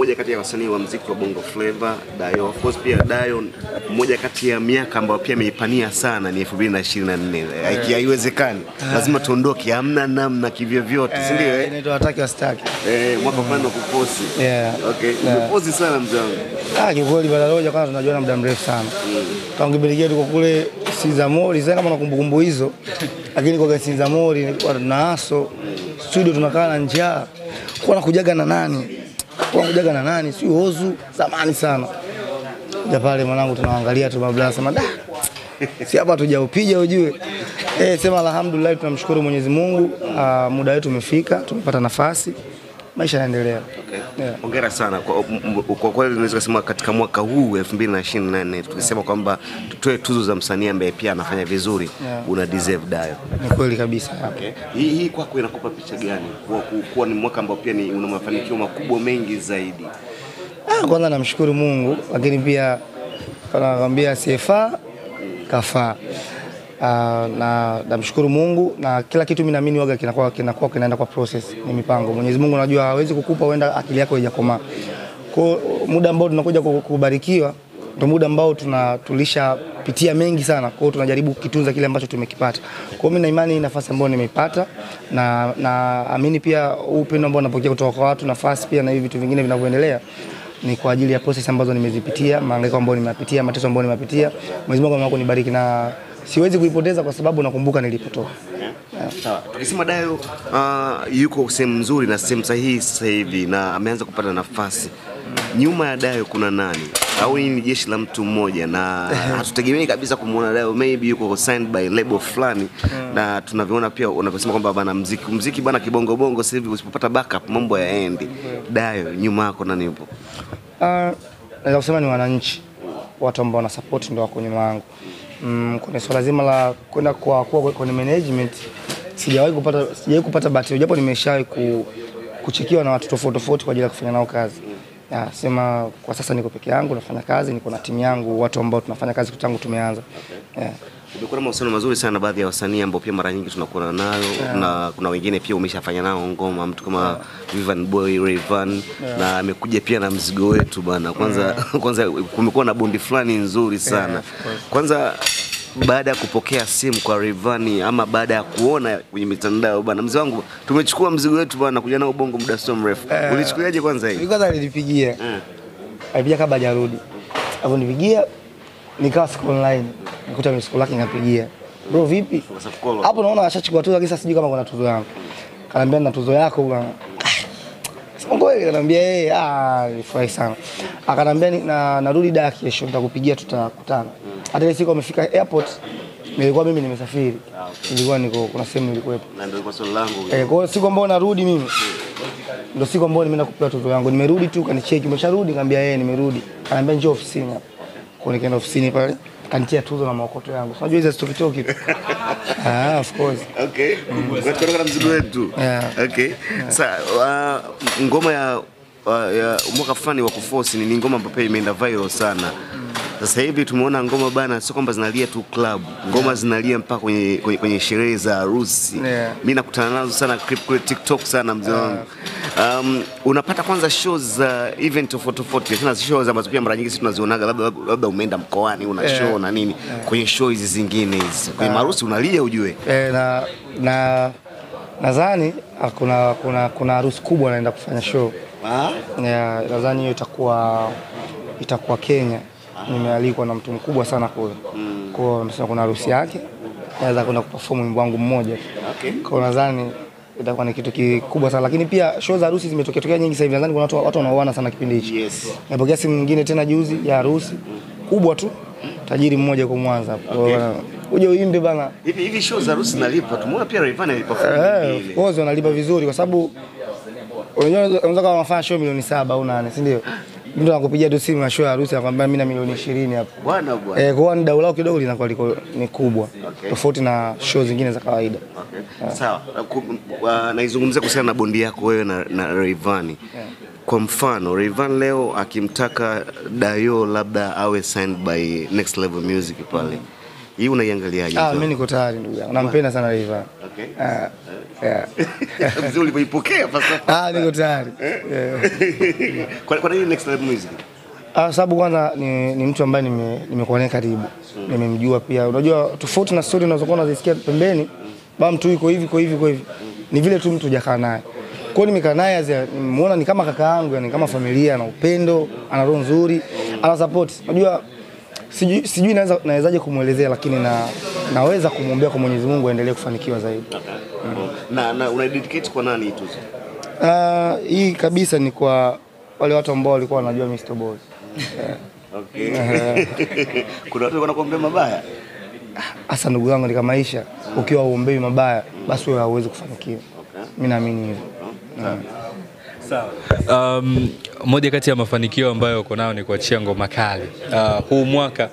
mmoja kati ya wasanii wa mziki wa Bongo Flava, Dayo. Of course pia Dayo mmoja kati ya miaka ambayo pia ameipania sana ni 2024. Haiki- Haiwezekani. Lazima tuondoke, hamna namna kivyo vyote, si ndio? Eh, ndio inaitwa hataki wastaki. Eh, mwaka fulani wa kuposi. Yeah. Okay. Yeah. Umepozi sana mzee wangu. Ah, kiukweli Bala roja kwanza tunajuana muda mrefu sana. Tangu Kama ungebelekea tuko kule Sinzamori, sasa kama na kumbukumbu hizo. Lakini kwa Sinzamori nilikuwa na aso studio tunakaa na njaa. Kwa nakujaga na nani? Kwa na nani? Si Ozu zamani sana. Ja pale mwanangu tunaangalia tu mablaa sema da. Si hapa tujaupiga ujue. Eh, sema alhamdulillah tunamshukuru Mwenyezi Mungu. Ah, muda wetu umefika, tumepata nafasi. Maisha yanaendelea. Yeah. Hongera sana kwa, kwa kweli naweza kusema katika mwaka huu 2024 tukisema kwamba tutoe tuzo za msanii ambaye pia anafanya vizuri Yeah. una deserve Dayo. Ni kweli kabisa. Okay. Hii, hii kwako inakupa picha gani? Kuwa, kuwa ni mwaka ambao pia ni una mafanikio makubwa mengi zaidi. Ah, kwanza namshukuru Mungu, lakini pia nakwambia CFA kafaa. Ah, na namshukuru Mungu na kila kitu mimi naamini waga kinakuwa kinakuwa kinaenda kwa process, ni mipango. Mwenyezi Mungu anajua hawezi kukupa uenda akili yako haijakomaa. Kwa muda ambao tunakuja ku- kubarikiwa ndio muda ambao tulishapitia mengi sana. Kwa hiyo tunajaribu kukitunza kile ambacho tumekipata. Kwa hiyo mimi na imani nafasi ambayo nimeipata na naamini pia upendo ambao napokea kutoka kwa watu, nafasi pia na hivi vitu vingine vinavyoendelea ni kwa ajili ya process ambazo nimezipitia, mahangaiko ambayo nimepitia, mateso ambayo nimepitia. Mwenyezi Mungu amekuwa kunibariki na siwezi kuipoteza kwa sababu nakumbuka nilipotoka. Sawa. Tukisema Dayo uh, yuko sehemu nzuri na sehemu sahihi sasa hivi na ameanza kupata nafasi. Nyuma ya Dayo kuna nani? Au hii ni jeshi la mtu mmoja na hatutegemei kabisa kumwona Dayo maybe yuko signed by label fulani na tunavyoona pia unavyosema kwamba bana mziki mziki bana kibongo bongo sasa hivi usipopata backup mambo yaendi. Dayo nyuma yako nani yupo? Ah, naweza kusema ni wananchi, watu ambao wana support ndio wako nyuma yangu. Mm, kwenye swala zima la kwenda kwa kuwa kwenye management sijawahi kupata sijawahi kupata bahati, japo nimeshawahi ku, kuchekiwa na watu tofauti tofauti kwa ajili ya kufanya nao kazi. Ya, sema kwa sasa niko peke yangu nafanya kazi, niko na timu yangu, watu ambao tunafanya kazi tangu tumeanza. Okay. Yeah. Umekuwa na mahusiano mazuri sana na baadhi ya wasanii ambao pia mara nyingi tunakuwa nayo na kuna wengine pia umeshafanya nao ngoma, mtu kama yeah. Vivian Boy Rayvan na amekuja pia na mzigo wetu bana. Kwanza yeah. kwanza kumekuwa na bondi fulani nzuri sana. yeah, Kwanza baada ya kupokea simu kwa Rayvanny ama baada ya kuona kwenye mitandao bana, mzee wangu tumechukua mzigo wetu bana, kuja nao Bongo muda sio mrefu. Ulichukuliaje kwanza hii? Kwanza alinipigia. uh. Alipigia kabla hajarudi. Aliponipigia nikawa siku online. Nikuta mimi lake ngapigia. Bro vipi? Hapo naona ashachukua tuzo lakini sijui kama kuna tuzo yangu. Kanambia na tuzo yako bwana. Sema kweli kaniambia yeye ah nilifurahi sana. Akanambia na narudi da kesho nitakupigia tutakutana. Hata ile siku amefika airport nilikuwa mimi nimesafiri. Nilikuwa niko kuna sehemu nilikuwepo. Na ndio kwa swali langu. Eh, kwa siku ambayo narudi mimi ndio siku ambayo nimeenda kupewa tuzo yangu. Nimerudi tu kanicheki, umesharudi? Nikamwambia yeye nimerudi. Kaniambia njoo ofisini hapa. Kwa nikaenda ofisini pale, kanitia tuzo na maokoto yangu. Unajua hizo story kitu. Ah, of course. Okay. Kutoka na mzigo wetu. Yeah. Okay. Sasa uh, ngoma ya, uh, ya mwaka fulani wa kuforce ni, ni ngoma ambayo pia imeenda viral sana. Sasa hivi tumeona ngoma bana, sio kwamba zinalia tu club, ngoma zinalia mpaka kwenye, kwenye, kwenye sherehe za harusi. Yeah. Mimi nakutana nazo sana clip kule TikTok sana mzee wangu. Um, unapata kwanza shows za event tofauti tofauti, tena shows ambazo pia mara nyingi sisi tunazionaga, labda labda umeenda mkoani una Yeah. show na nini, yeah. kwenye show hizi zingine hizi, kwenye harusi unalia ujue. Eh, na na nadhani ah, kuna kuna kuna harusi kubwa naenda kufanya show. Ah? Yeah, nadhani hiyo itakuwa itakuwa Kenya. Nimealikwa na mtu mkubwa sana kule. Kwa hiyo amesema kuna harusi yake. Naweza kwenda kuperform wimbo wangu mmoja. Okay. Kwa nadhani itakuwa ni kitu kikubwa sana, lakini pia show za harusi zimetokea tokea nyingi sasa hivi. Nadhani kuna watu watu wanaoana sana kipindi hichi. Yes. Nimepokea simu nyingine tena juzi ya harusi kubwa tu, tajiri mmoja kwa Mwanza okay. Uje uimbe bana. Hivi hivi show za harusi nalipa. Tumeona pia Rayvanny alipa Eh, of wanalipa vizuri kwa sababu unajua unaweza kama unafanya show milioni saba au nane, si ndio? Mtu anakupigia tu simu ya show ya harusi anakuambia mimi na milioni 20 hapo. Bwana bwana. Eh, kwa dau lao kidogo linakuwa liko ni kubwa Okay. tofauti na show zingine za kawaida. Okay. Sawa. Ku- uh, Naizungumzia kuhusiana na bondi yako wewe na, na Rayvanny. Kwa mfano Rayvanny leo akimtaka Dayo labda awe signed by Next Level Music pale. Hii unaiangaliaje? Ah, mimi niko tayari ndugu yangu. Nampenda sana Rayvanny. Okay. Ah, yeah. Vizuri ulipoipokea falsafa. Ah, niko tayari. Kwa kwa nini next level music? Ah, sababu kwanza ni, ni mtu ambaye nime- nimekuwa naye karibu, nimemjua pia. Unajua tofauti na story unazokuwa unazisikia pembeni, ba mtu yuko hivi, kwa hivi, kwa hivi, ni vile tu mtu hujakaa naye. Kwa hiyo nimekaa naye, azia nimemuona ni kama kaka yangu, yani kama familia, ana upendo, ana roho nzuri, ana support. Unajua sijui, sijui naweza nawezaje kumwelezea, lakini na, naweza kumwombea kwa Mwenyezi Mungu aendelee kufanikiwa zaidi. Okay. Mm. Na na una dedicate kwa nani tu? tuzo? Ah, hii kabisa ni kwa wale watu ambao walikuwa wanajua Mr. Boss. Okay. Kuna watu wanakuambia mabaya. hasa ndugu yangu katika maisha, ukiwa uombei mabaya, basi wewe hauwezi kufanikiwa. Okay. Mimi naamini hivyo. Um, moja kati ya mafanikio ambayo uko nayo ni kuachia ngoma kali. Uh, huu mwaka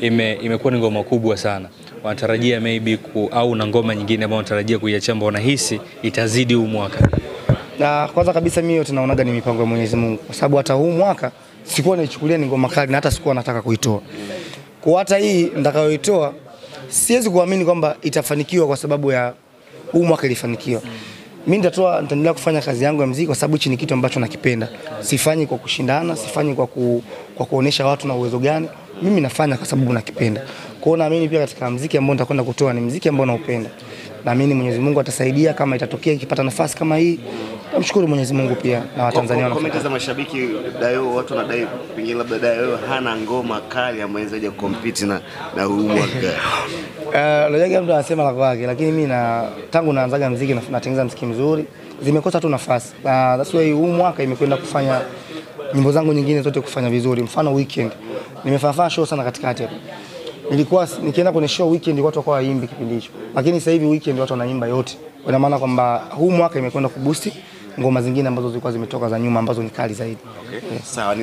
ime, imekuwa ni ngoma kubwa sana. Wanatarajia maybe ku, au na ngoma nyingine ambayo wanatarajia kuiachia ambao wanahisi itazidi huu mwaka. Na kwanza kabisa mimi yote naonaga ni mipango ya Mwenyezi Mungu, kwa sababu hata huu mwaka sikuwa naichukulia ni ngoma kali na hata sikuwa nataka kuitoa. Kwa hata hii nitakayoitoa siwezi kuamini kwamba itafanikiwa kwa sababu ya huu mwaka ilifanikiwa. Mimi nitatoa nitaendelea kufanya kazi yangu ya mziki kwa sababu hichi ni kitu ambacho nakipenda. Sifanyi kwa kushindana, sifanyi kwa ku, kwa kuonesha watu na uwezo gani. Mimi nafanya kwa sababu nakipenda. Kwa hiyo naamini pia katika mziki ambao nitakwenda kutoa ni mziki ambao naupenda. Naamini Mwenyezi Mungu atasaidia kama itatokea ikipata nafasi kama hii. Namshukuru Mwenyezi Mungu pia na Watanzania Comment za mashabiki Dayo, watu wanadai pengine labda Dayo hana ngoma kali ambayo inaweza compete na na huu mwaka. Eh, uh, kila mtu anasema la kwake, lakini mimi na tangu naanzaga muziki na natengeneza muziki mzuri, zimekosa tu nafasi. Na that's why huu mwaka imekwenda kufanya nyimbo zangu nyingine zote kufanya vizuri. Mfano weekend. Nimefanya show sana katikati hapo. Nilikuwa nikienda kwenye show weekend watu wakawa waimbi kipindi hicho. Lakini sasa hivi weekend watu wanaimba yote. Kwa maana kwamba huu mwaka imekwenda kubusti ngoma zingine ambazo zilikuwa zimetoka za nyuma ambazo ni kali zaidi. Sawa,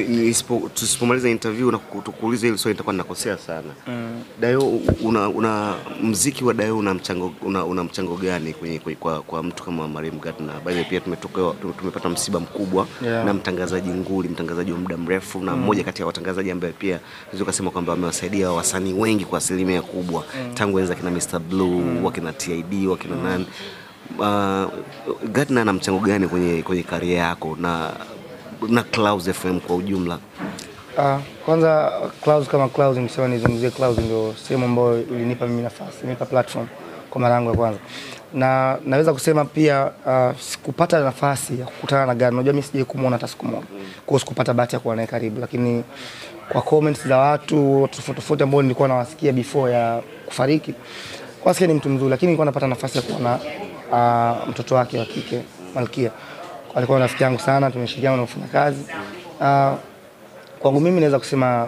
tusipomaliza interview na kukuuliza hili swali nitakuwa ninakosea sana. Dayo, una, una mziki wa Dayo una mchango una, una mchango gani kwenye, kwenye kwa, kwa mtu kama Mariam Gardner? By the way, pia tumetoka tumepata msiba mkubwa Yeah. na mtangazaji nguli, mtangazaji wa muda mrefu na mmoja kati ya watangazaji ambaye pia naweza kusema kwamba amewasaidia wasanii wengi kwa asilimia kubwa tangu enza za kina Mr Blue, wakina TID, wakina nani uh, Gardner ana mchango gani kwenye kwenye karia yako na na Clouds FM kwa ujumla? Ah, kwanza Clouds kama Clouds nimesema nizungumzie Clouds ndio sehemu ambayo ilinipa mimi nafasi, ilinipa platform kwa mara yangu ya kwanza. Na naweza kusema pia uh, sikupata nafasi ya kukutana na Gardner. Unajua mimi sijai kumuona hata siku moja. Kwa hiyo sikupata bahati ya kuwa naye karibu, lakini kwa comments za watu tofauti tofauti ambao nilikuwa nawasikia before ya kufariki, kwa sababu ni mtu mzuri, lakini nilikuwa napata nafasi ya kuona uh, mtoto wake wa kike Malkia. Alikuwa rafiki yangu sana, tumeshirikiana na kufanya kazi. Uh, kwangu mimi naweza kusema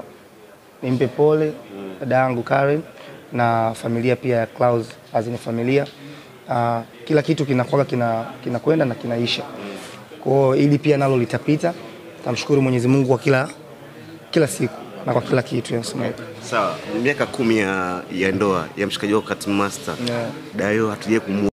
nimpe pole dada yangu Karen na familia pia ya Clouds azini familia. Uh, kila kitu kinakuwa kina kinakwenda na kinaisha. Kwa hiyo ili pia nalo litapita. Tamshukuru Mwenyezi Mungu kwa kila kila siku na kwa kila kitu yanasema hivyo. Sawa, miaka kumi ya, ya ndoa ya mshikaji wako Kati Master Yeah. Dayo hatujai kumwona